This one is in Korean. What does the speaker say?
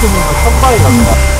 그 시키는 거 천방이 갑니다.